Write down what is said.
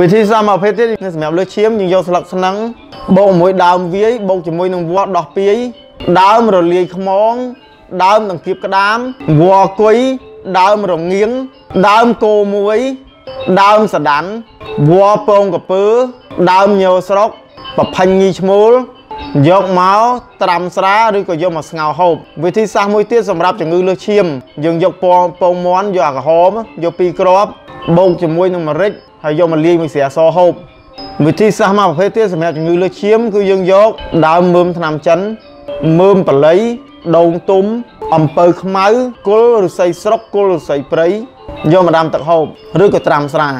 វិធីសាស្ត្រមួយប្រភេទទៀតសម្រាប់លើសឈាមយើងយកស្លឹកស្នឹងបូកជាមួយដើមវាយបូកជាមួយនឹងវល្លិដោះពាយដើមរលាយខ្មង ដើមដង្កៀបក្តាមវល្លិគុយដើមរងៀងដើមគោមួយដើមសដាន់វល្លិពងកពើដើមញោស្រុកប្រផាញ់ញីឈ្មោល យកមកត្រាំស្រាឬក៏យកមកស្ងោរហូបវិធីសាស្ត្រមួយទៀតសម្រាប់ជំងឺលើសឈាមយើងយកពងពងមាន់យកអាក្រហមយកពីរគ្រាប់បូកជាមួយនឹងម្រេចហើយយកមកលាយមួយស្រាសហូបវិធីសាស្ត្រមួយប្រភេទទៀតសម្រាប់ជំងឺលើសឈាមគឺយើងយកដើមមើមថ្នាំចិនមើមបល័យដូងទុំអំពៅខ្មៅគល់ឫស្សីស្រុកគល់ឫស្សីព្រៃយកមកដាំទឹកហូបឬក៏ត្រាំស្រា